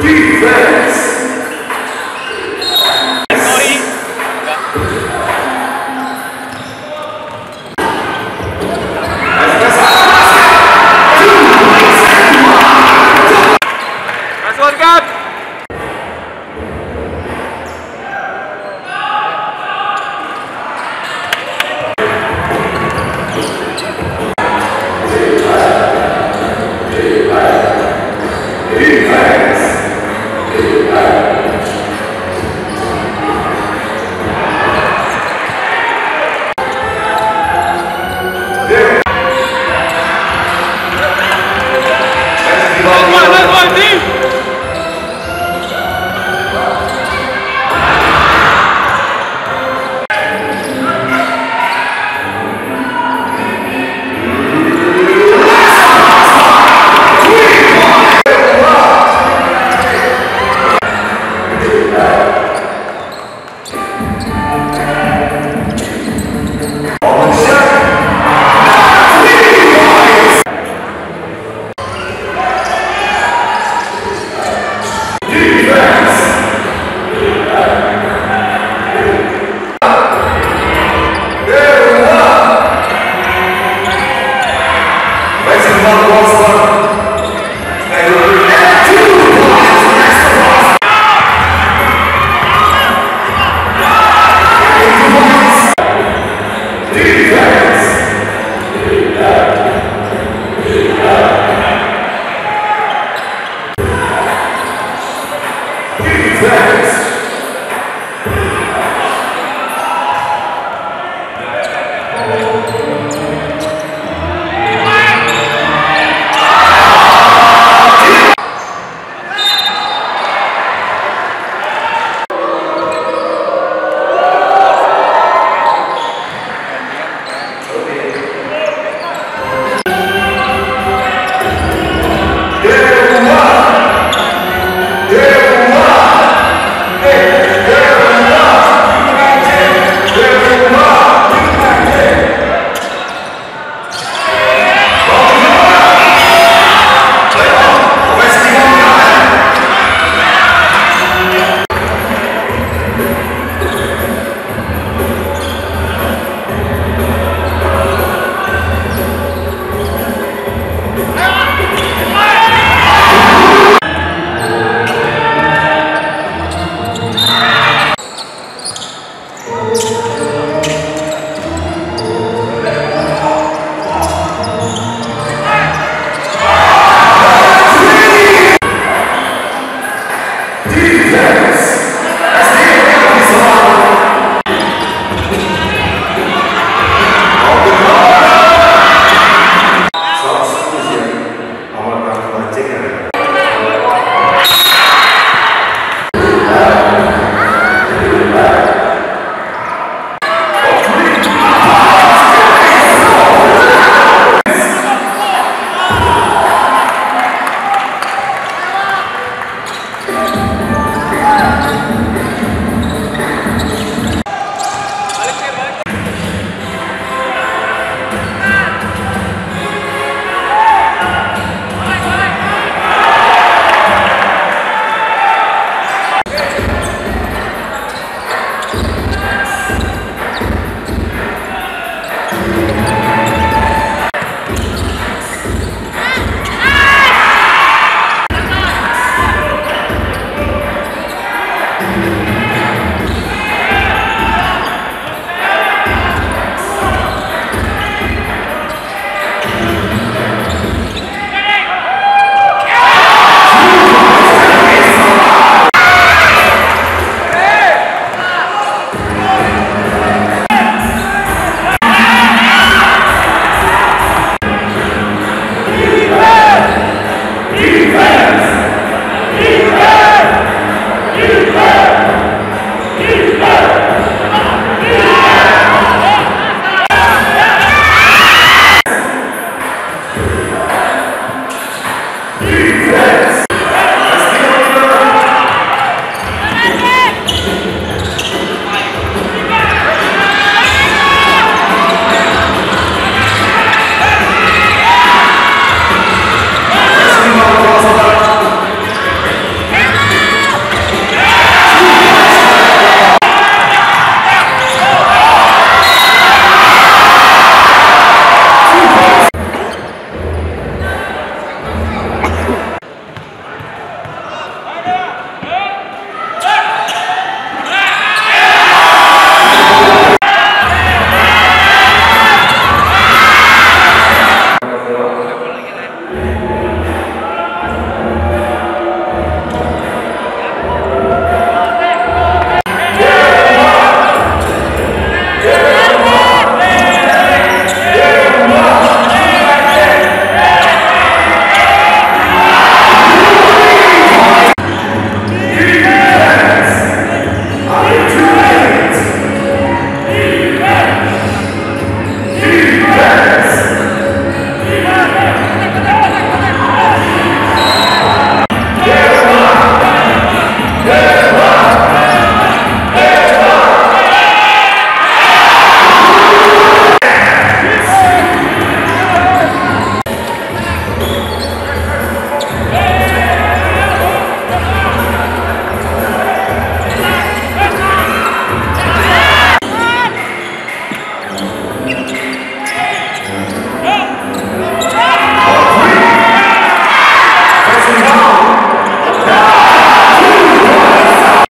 Defense!